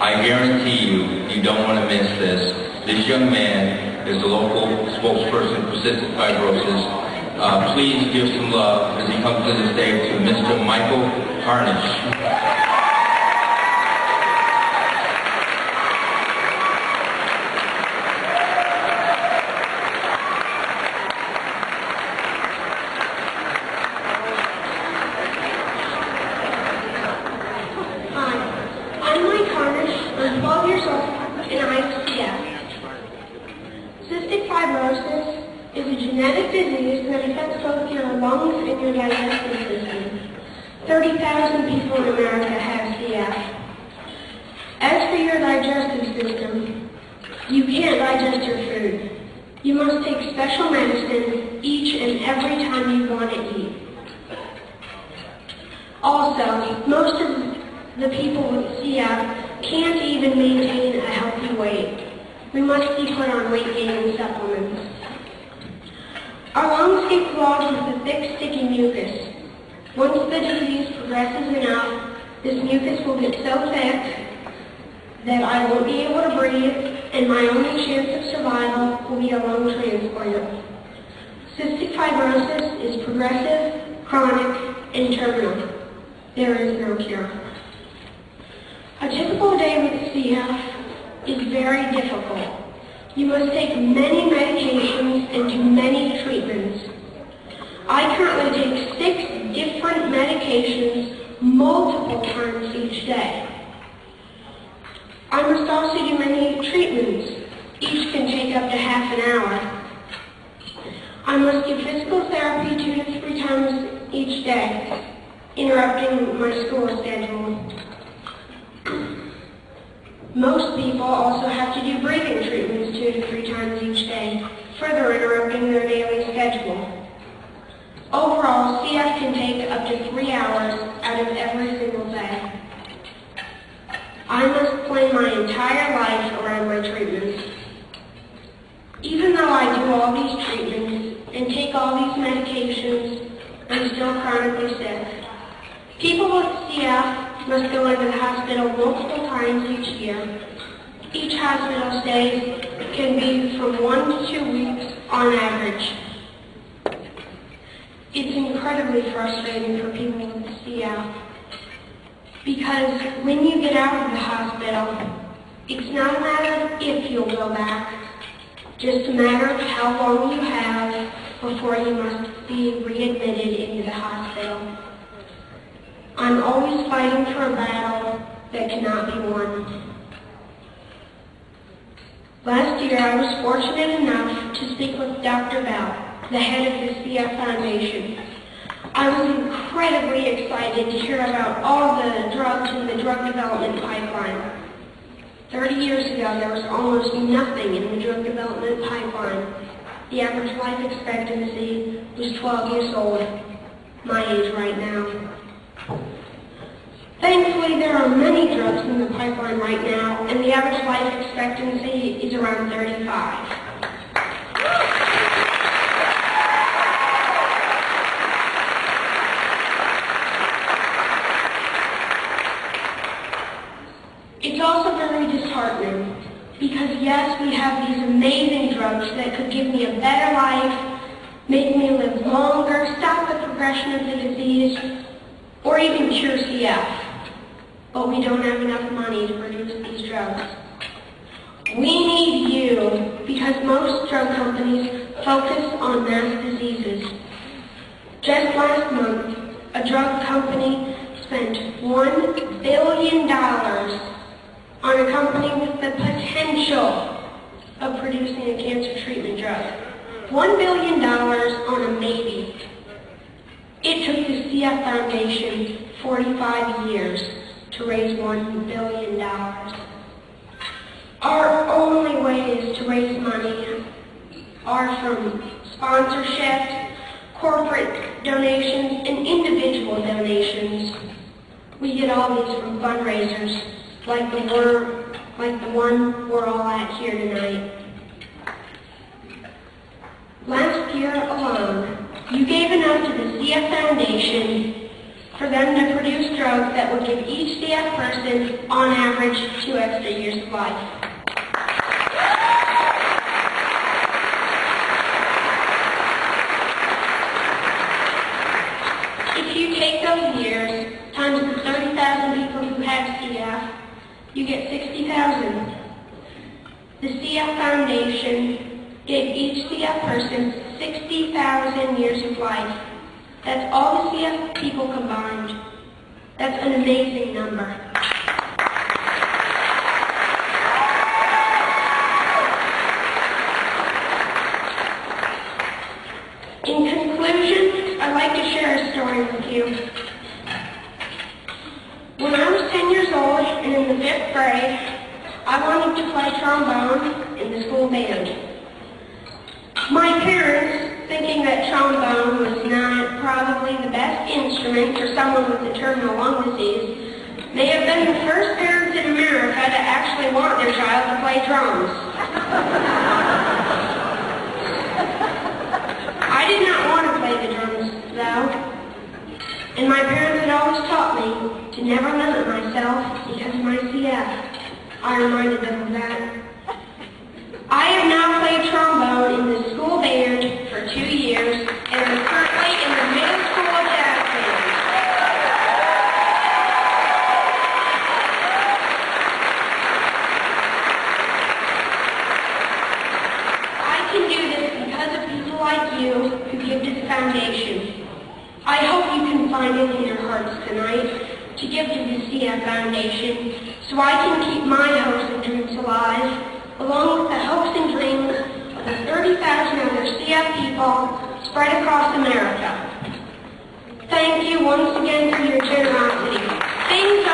I guarantee you, you don't want to miss this. This young man is the local spokesperson for cystic fibrosis. Uh, please give some love as he comes to the stage to Mr. Michael Harnish. Genetic disease that affects both your lungs and your digestive system. 30,000 people in America have CF. As for your digestive system, you can't digest your food. You must take special medicine each and every time you want to eat. Also, most of the people with CF can't even maintain a healthy weight. We must be put on weight gaining supplements. Our lungs get clogged with a thick, sticky mucus. Once the disease progresses enough, this mucus will get so thick that I won't be able to breathe, and my only chance of survival will be a lung transplant. Cystic fibrosis is progressive, chronic, and terminal. There is no cure. A typical day with CF is very difficult. You must take many medications and do many treatments. I currently take six different medications multiple times each day. I must also do many treatments. Each can take up to half an hour. I must do physical therapy two to three times each day, interrupting my school schedule. Most people also have to do breathing treatments two to three times each day, further interrupting their daily schedule. Overall, CF can take up to three hours out of every single day. I must plan my entire life around my treatments. Even though I do all these treatments and take all these medications, I'm still chronically sick. People with CF must go into the hospital multiple times each year. Each hospital stay can be from one to two weeks on average. It's incredibly frustrating for people with CF because when you get out of the hospital, it's not a matter of if you'll go back, just a matter of how long you have before you must be readmitted into the hospital. I'm always fighting for a battle that cannot be won. Last year, I was fortunate enough to speak with Dr. Bell, the head of the CF Foundation. I was incredibly excited to hear about all the drugs in the drug development pipeline. Thirty years ago, there was almost nothing in the drug development pipeline. The average life expectancy was 12 years old, my age right now. Thankfully, there are many drugs in the pipeline right now, and the average life expectancy is around 35. It's also very disheartening because yes, we have these amazing drugs that could give me a better life, make me live longer, stop the progression of the disease, or even cure CF but we don't have enough money to produce these drugs. We need you because most drug companies focus on mass diseases. Just last month, a drug company spent $1 billion on a company with the potential of producing a cancer treatment drug. $1 billion on a maybe. It took the CF Foundation 45 years to raise $1 billion. Our only ways to raise money are from sponsorships, corporate donations, and individual donations. We get all these from fundraisers like the, one, like the one we're all at here tonight. Last year alone, you gave enough to the CF Foundation for them to produce drugs that would give each CF person, on average, two extra years of life. If you take those years times the 30,000 people who have CF, you get 60,000. The CF Foundation gave each CF person 60,000 years of life. That's all the CF people combined. That's an amazing number. In conclusion, I'd like to share a story with you. When I was 10 years old and in the fifth grade, I wanted to play trombone in the school band. My parents, thinking that trombone was not probably the best instrument for someone with a terminal lung disease, may have been the first parents in America to actually want their child to play drums. I did not want to play the drums, though, and my parents had always taught me to never limit myself because of my CF. I reminded them of that. I have now played trombone in the school band for two years and am currently in the middle school jazz band. I can do this because of people like you who give to the foundation. I hope you can find tonight to give to the CF Foundation so I can keep my hopes and dreams alive, along with the hopes and dreams of the 30,000 other CF people spread across America. Thank you once again for your generosity. Things